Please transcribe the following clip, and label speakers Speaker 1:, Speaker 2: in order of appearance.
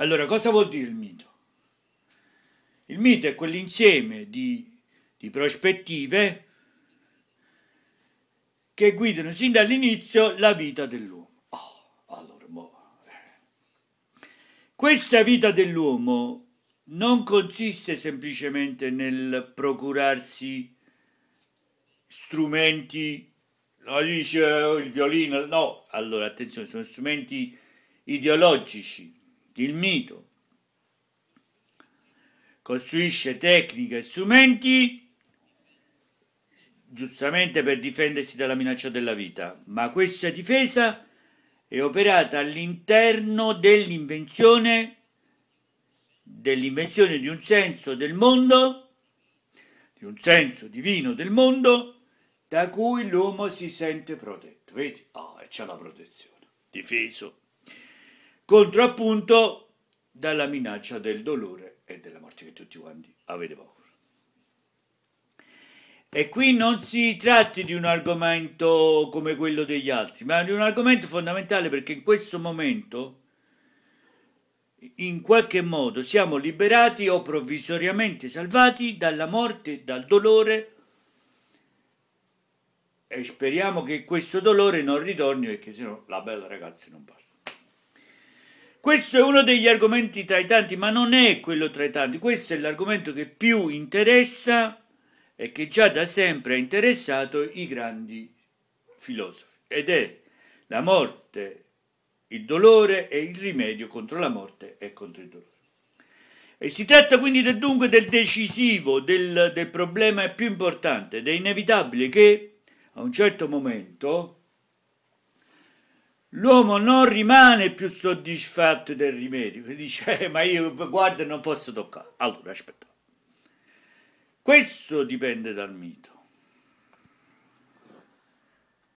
Speaker 1: Allora, cosa vuol dire il mito? Il mito è quell'insieme di, di prospettive che guidano sin dall'inizio la vita dell'uomo. Oh, allora, mo. Questa vita dell'uomo non consiste semplicemente nel procurarsi strumenti, no, dice il violino, no, allora attenzione, sono strumenti ideologici, il mito costruisce tecniche e strumenti giustamente per difendersi dalla minaccia della vita, ma questa difesa è operata all'interno dell'invenzione dell'invenzione di un senso del mondo, di un senso divino del mondo, da cui l'uomo si sente protetto. Vedi? Ah, oh, e c'è la protezione, difeso, contro appunto dalla minaccia del dolore e della morte che tutti quanti avete paura. E qui non si tratti di un argomento come quello degli altri, ma di un argomento fondamentale perché in questo momento in qualche modo siamo liberati o provvisoriamente salvati dalla morte dal dolore e speriamo che questo dolore non ritorni perché sennò la bella ragazza non basta. Questo è uno degli argomenti tra i tanti, ma non è quello tra i tanti, questo è l'argomento che più interessa e che già da sempre ha interessato i grandi filosofi ed è la morte il dolore è il rimedio contro la morte e contro il dolore. E si tratta quindi del, dunque del decisivo, del, del problema più importante ed è inevitabile che a un certo momento l'uomo non rimane più soddisfatto del rimedio, dice eh, ma io guarda non posso toccare. Allora aspetta. Questo dipende dal mito.